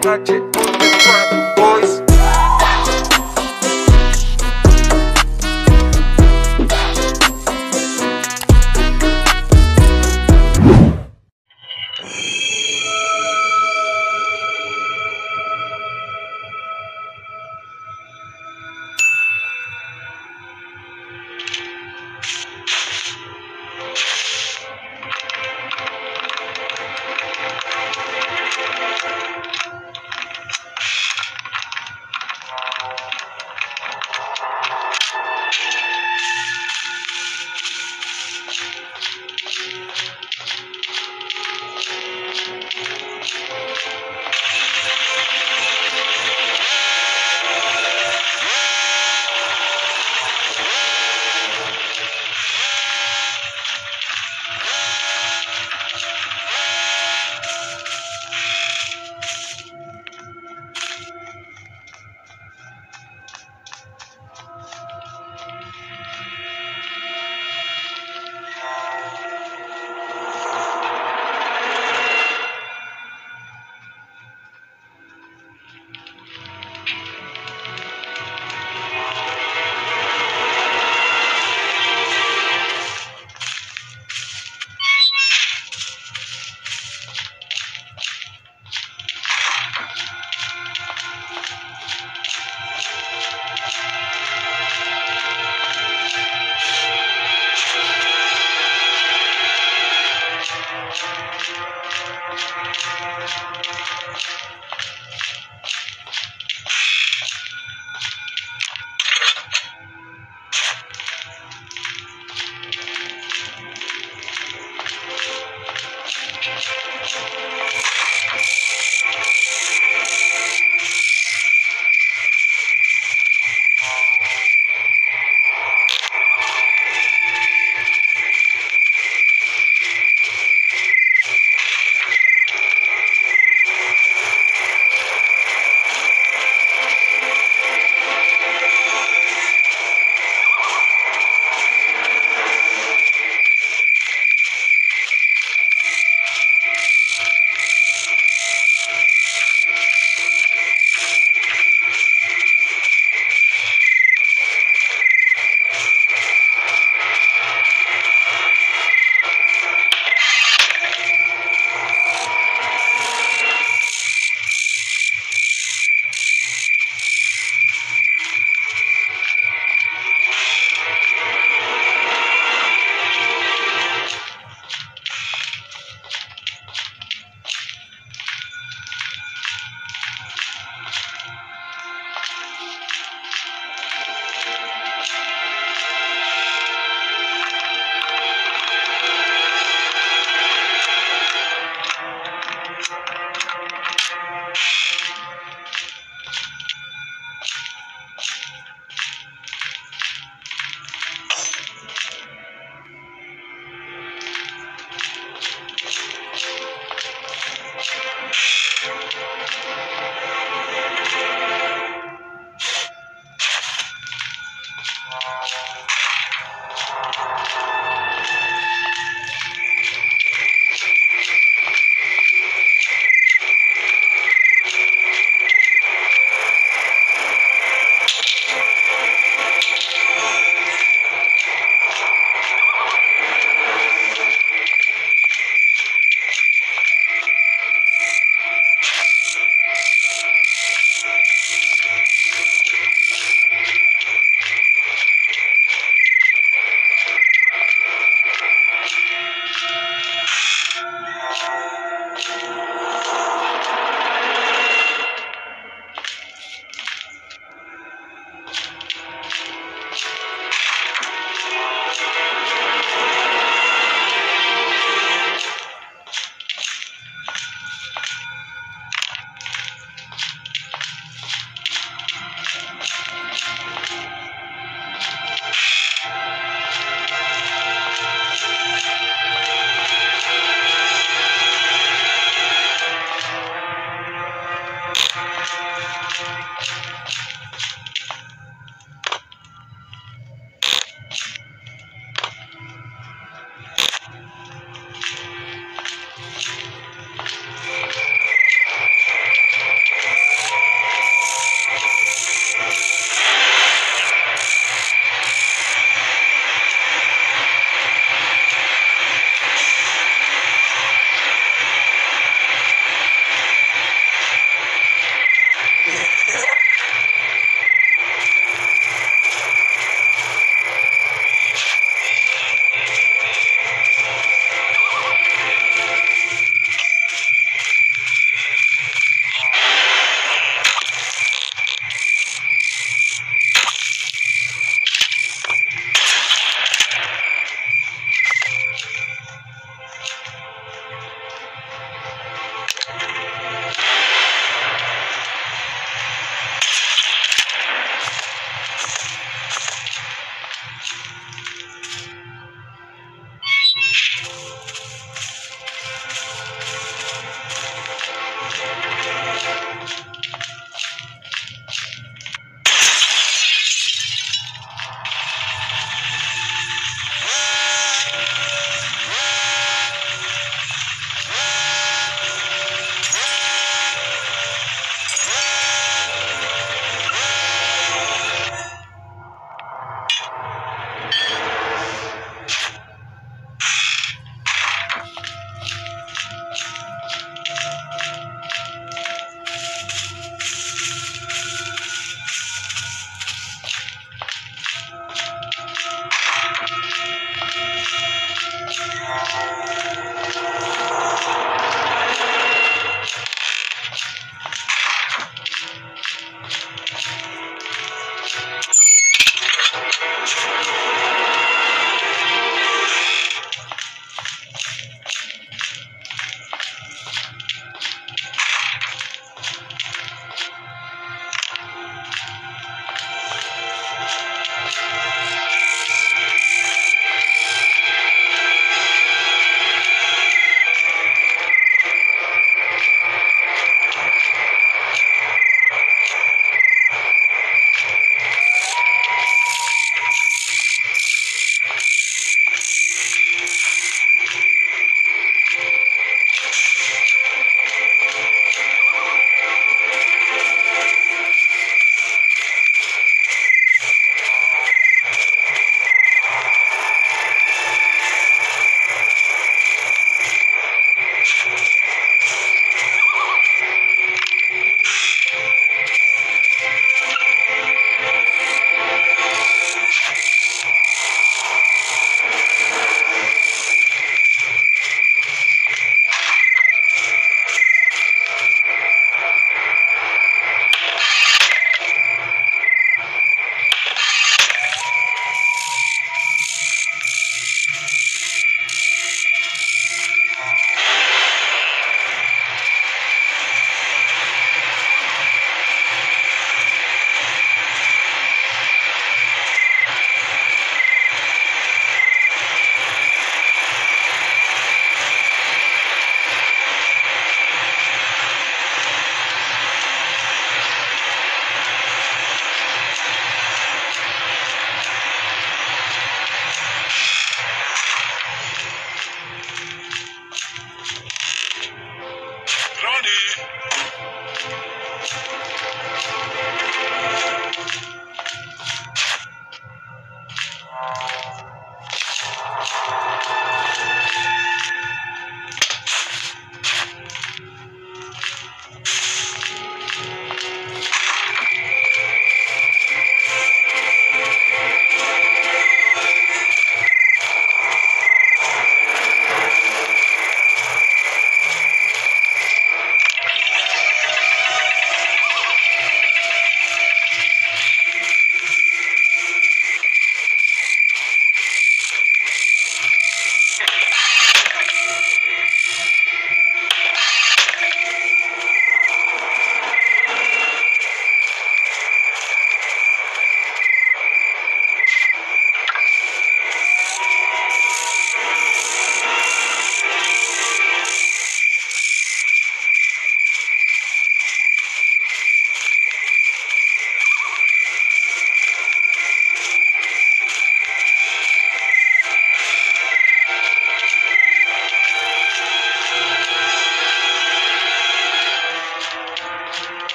touch it. the boys.